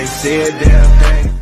They see a damn thing.